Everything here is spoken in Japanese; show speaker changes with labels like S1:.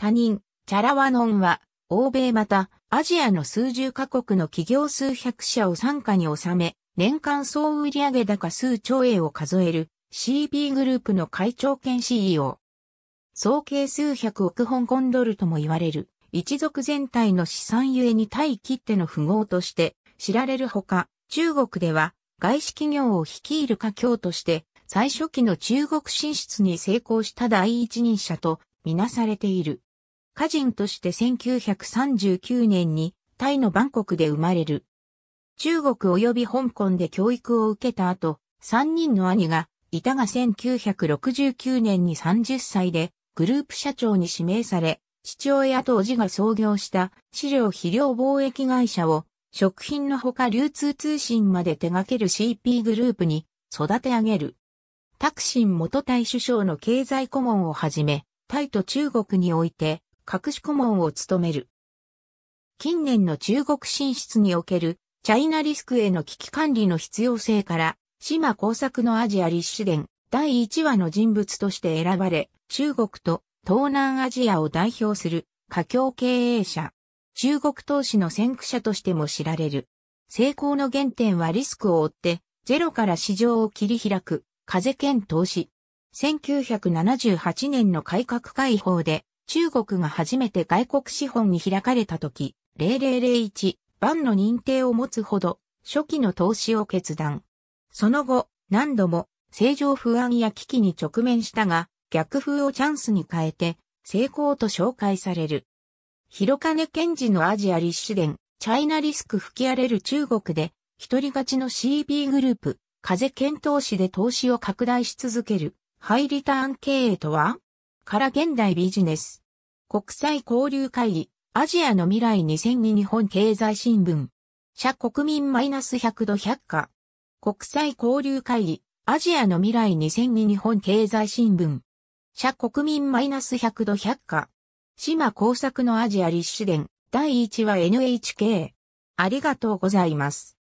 S1: 他人、チャラワノンは、欧米また、アジアの数十カ国の企業数百社を参加に収め、年間総売上高数兆円を数える CP グループの会長兼 CEO。総計数百億香港ドルとも言われる一族全体の資産ゆえに対切手の富豪として知られるほか、中国では外資企業を率いる家境として最初期の中国進出に成功した第一人者とみなされている。歌人として1939年にタイのバンコクで生まれる。中国及び香港で教育を受けた後、3人の兄がいたが1969年に30歳でグループ社長に指名され、父親と叔父が創業した飼料肥料貿易会社を食品のほか流通通信まで手掛ける CP グループに育て上げる。タクシン元タイ首相の経済顧問をはじめ、タイと中国において各種顧問を務める。近年の中国進出におけるチャイナリスクへの危機管理の必要性から、島工作のアジア立志伝第1話の人物として選ばれ、中国と東南アジアを代表する華僑経営者、中国投資の先駆者としても知られる。成功の原点はリスクを負ってゼロから市場を切り開く風兼投資。1978年の改革開放で中国が初めて外国資本に開かれた時、0001番の認定を持つほど初期の投資を決断。その後、何度も正常不安や危機に直面したが、逆風をチャンスに変えて成功と紹介される。広金賢治のアジア立志伝、チャイナリスク吹き荒れる中国で、一人勝ちの CB グループ、風検討士で投資を拡大し続ける、ハイリターン経営とは？から現代ビジネス。国際交流会議、アジアの未来2002日本経済新聞。社国民マイナス100度百科。国際交流会議、アジアの未来2002日本経済新聞。社国民マイナス100度百科。島工作のアジア立志伝、第1話 NHK。ありがとうございます。